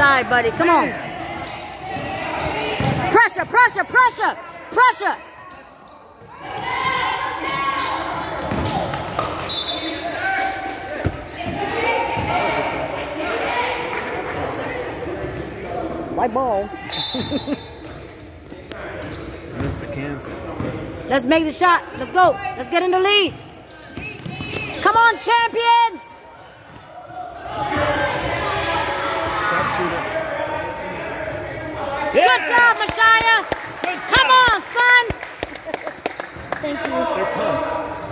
side, buddy. Come on. Pressure, pressure, pressure, pressure. White ball. Mr. Kansas. Let's make the shot. Let's go. Let's get in the lead. Come on, champions. Sharpshooter. Good job. Good Come on, son. Thank you.